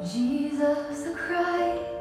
Jesus the Christ.